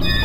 Yeah.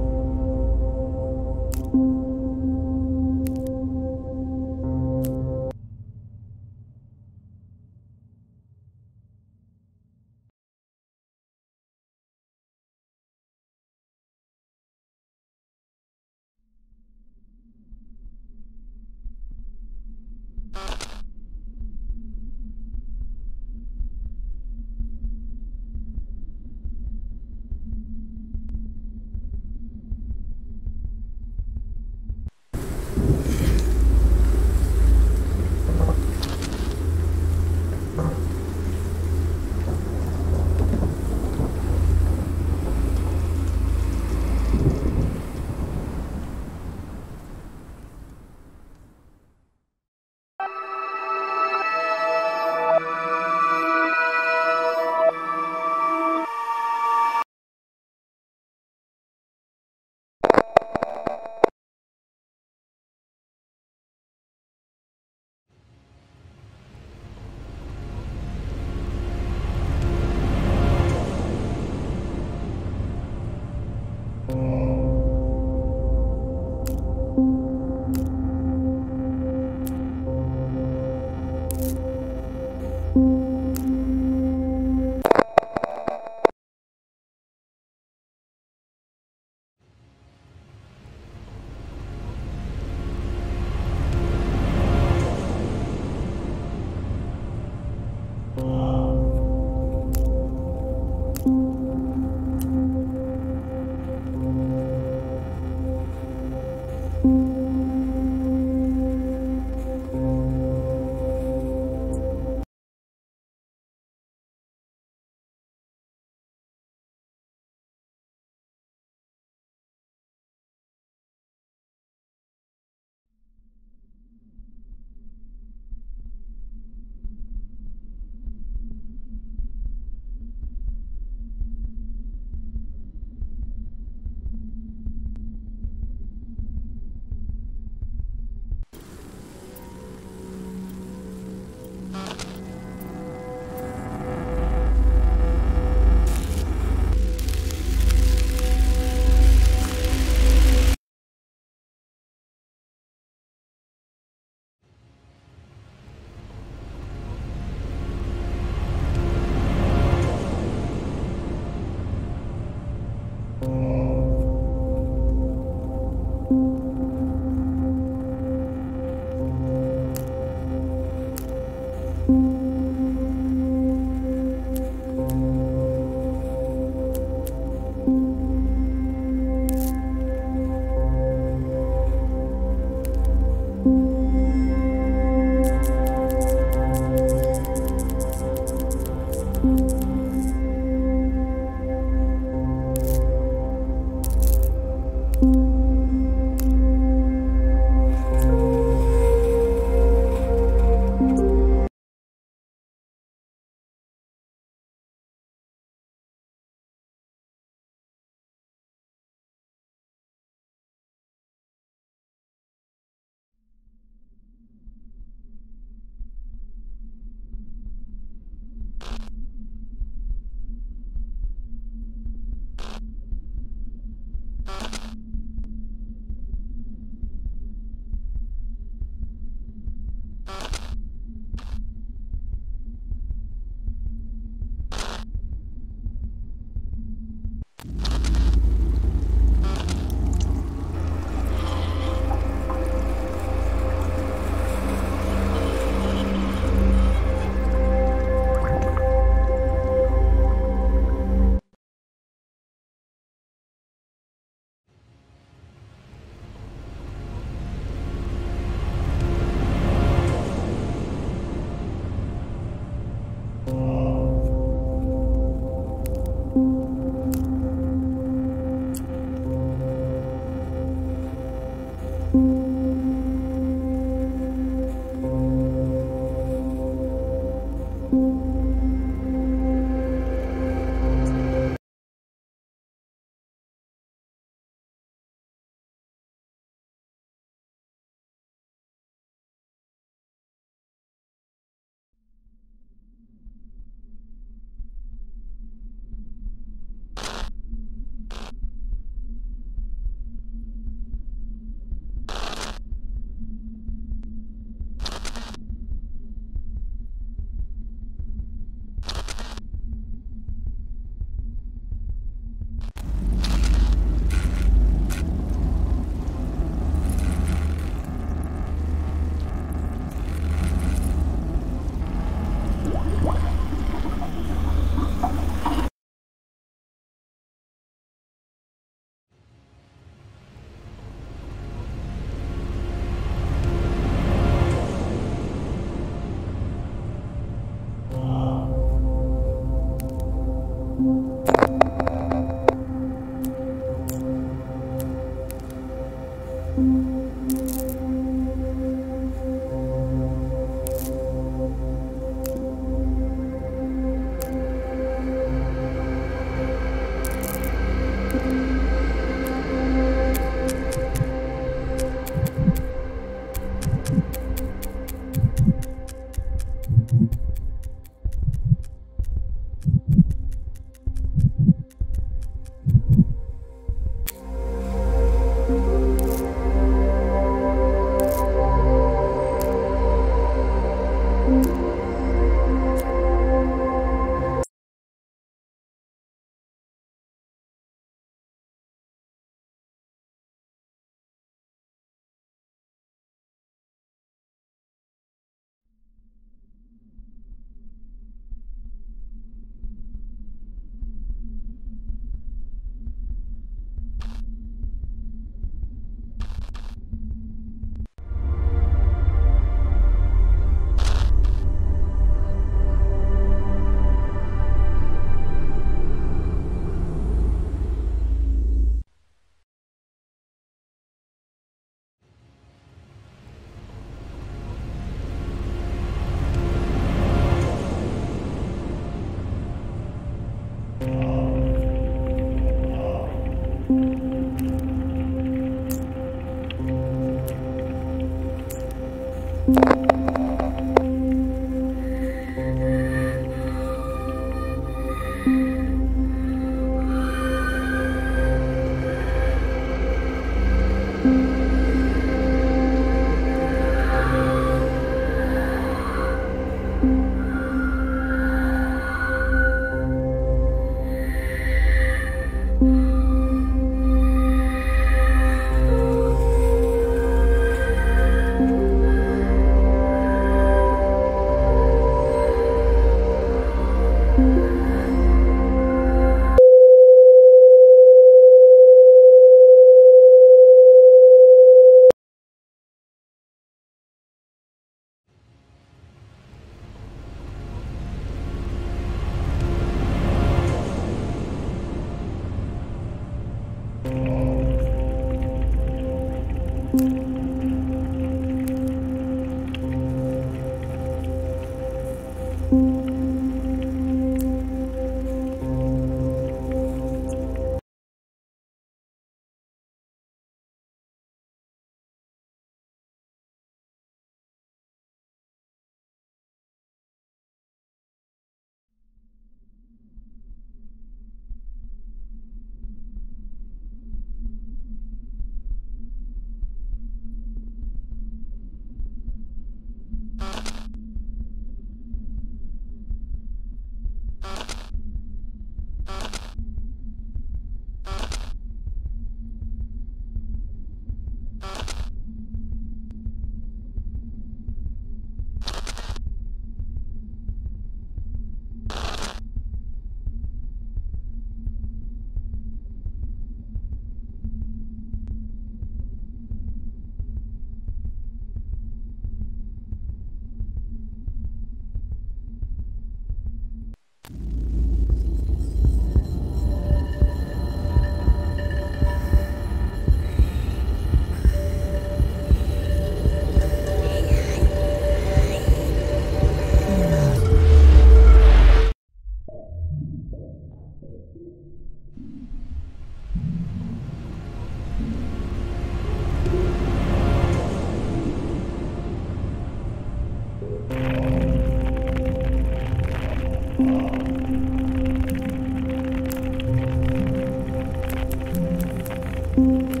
Thank you.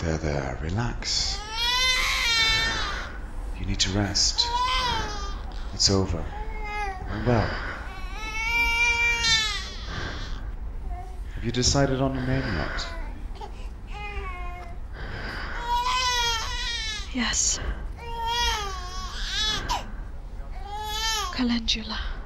There, there, relax. You need to rest. It's over. Oh, well. Have you decided on a name yet? Yes. Calendula.